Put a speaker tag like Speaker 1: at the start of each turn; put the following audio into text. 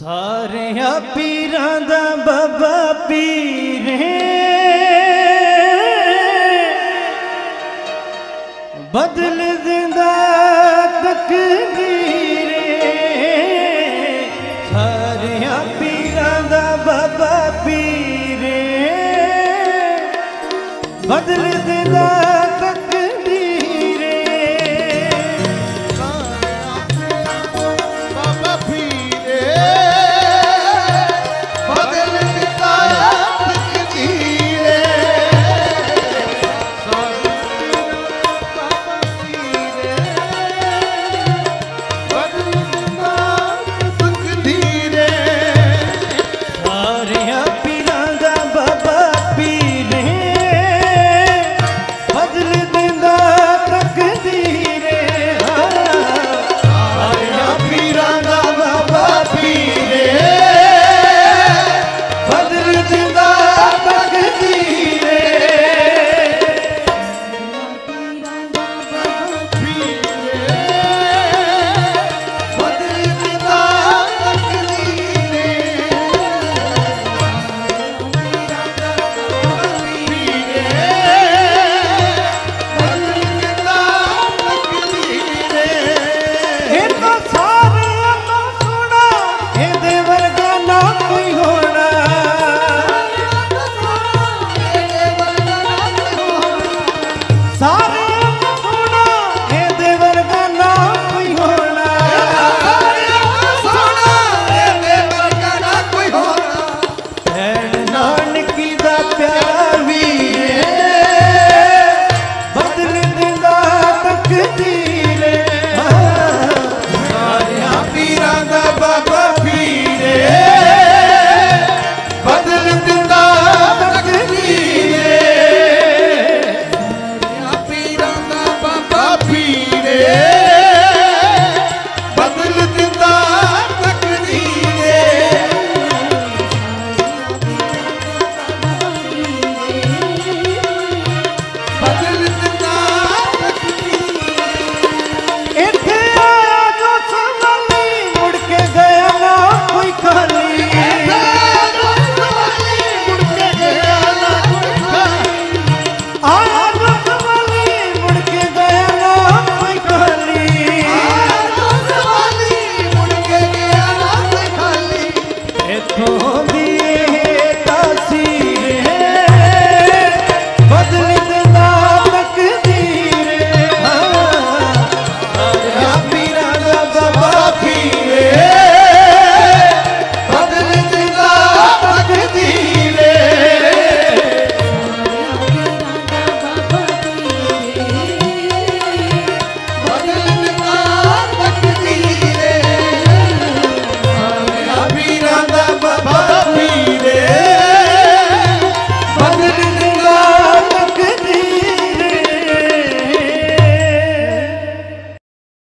Speaker 1: ਸਾਰਿਆਂ ਪੀਰਾਂ ਦਾ ਬਾਬਾ ਪੀਰ ਬਦਲ ਦਿੰਦਾ ਤਕਦੀਰ ਸਾਰਿਆਂ ਪੀਰਾਂ ਦਾ ਬਾਬਾ ਪੀਰ ਬਦਲ ਦਿੰਦਾ sabe?